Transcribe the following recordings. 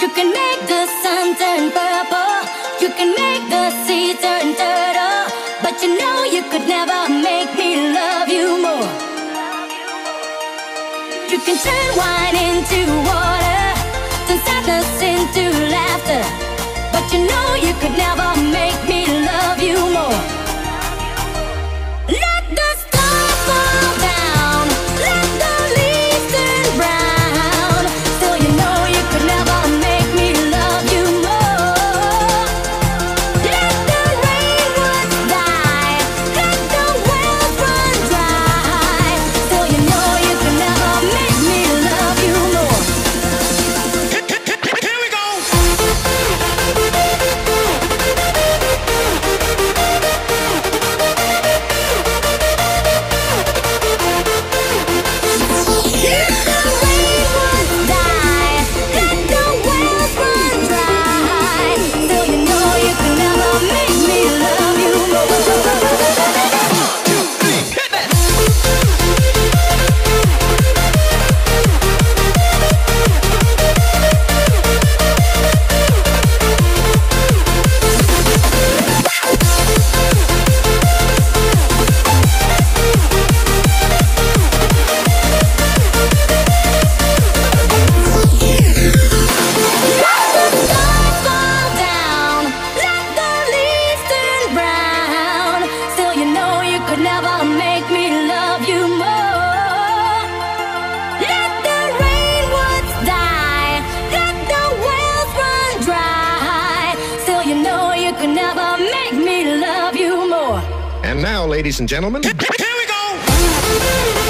You can make the sun turn purple. You can make the sea turn turtle. But you know you could never make me love you more. You can turn wine into water, turn sadness into laughter. But you know you could never And now, ladies and gentlemen, here we go!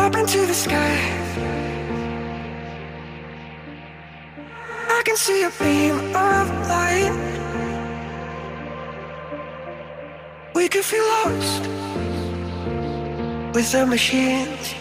up into the sky. I can see a beam of light. We could feel lost with the machines.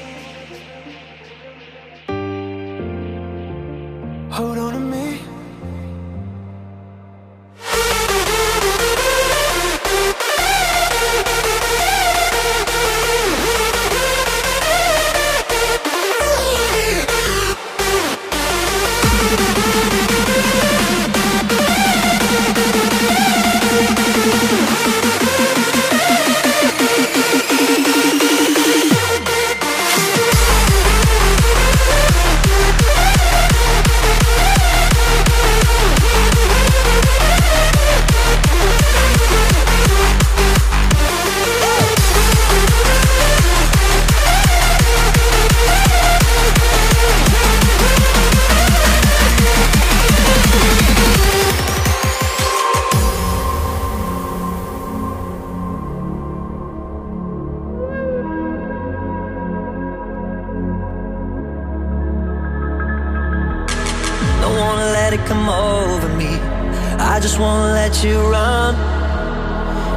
You run.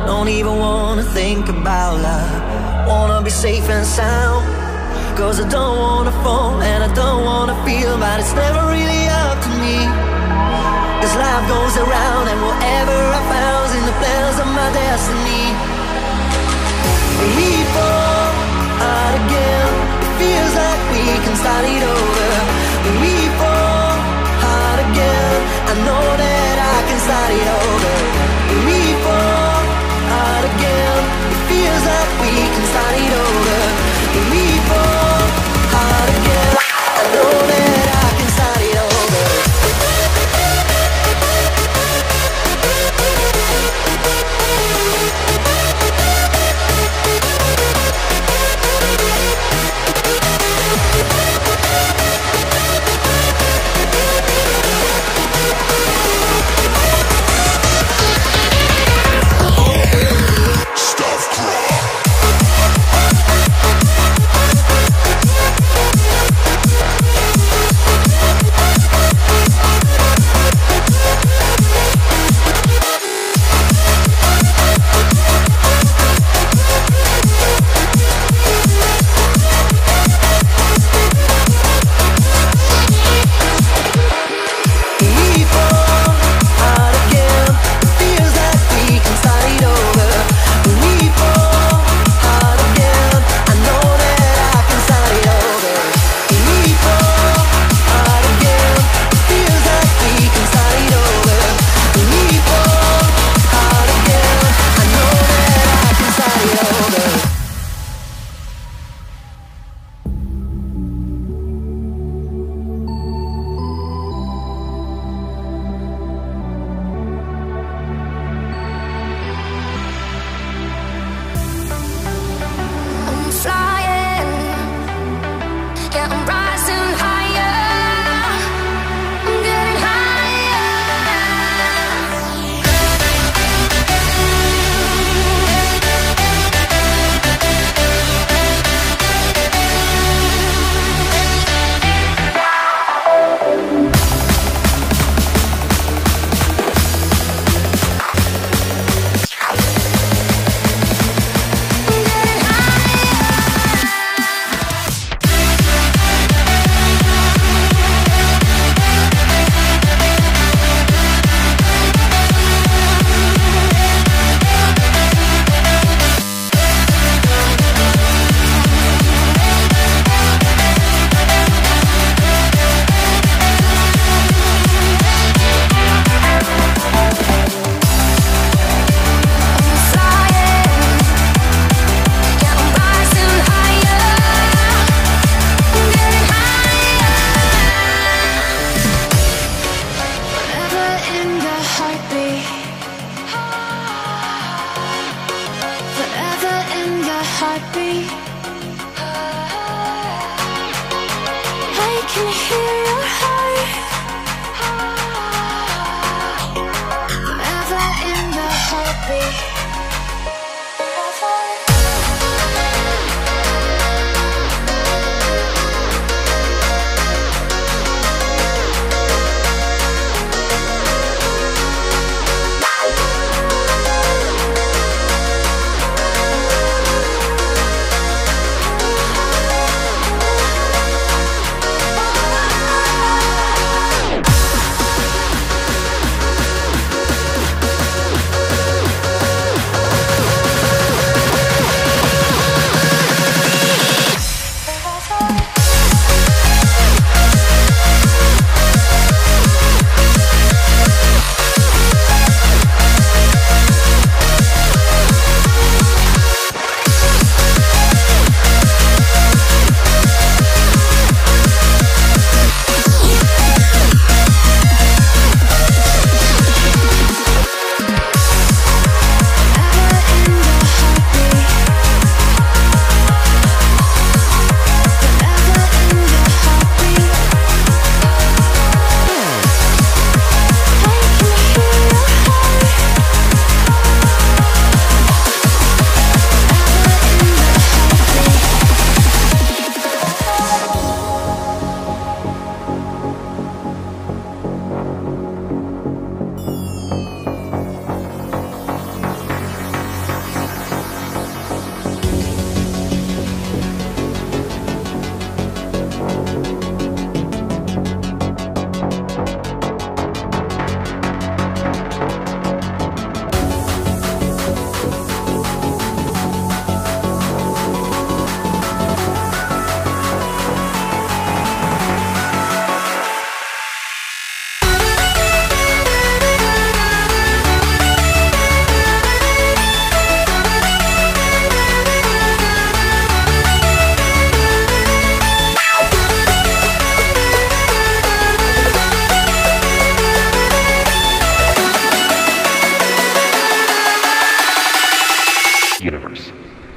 Don't even wanna think about love. Wanna be safe and sound. Cause I don't wanna fall and I don't wanna feel, but it's never really up to me. Cause life goes around and whatever I found in the plans of my destiny. We fall out again. It feels like we can start it over. We fall out again. I know that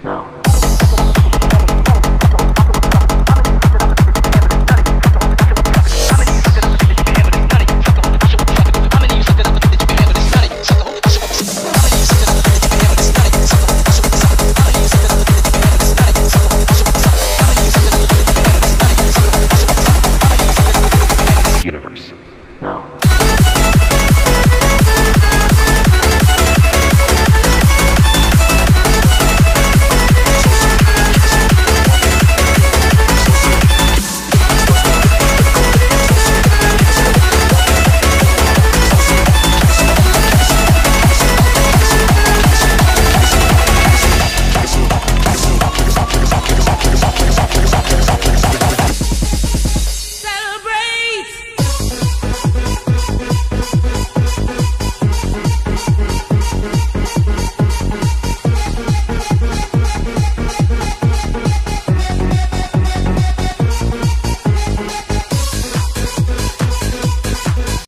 No. universe. Now.